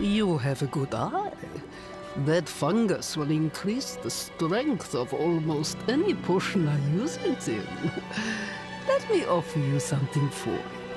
You have a good eye. That fungus will increase the strength of almost any potion I use it in. Let me offer you something for it.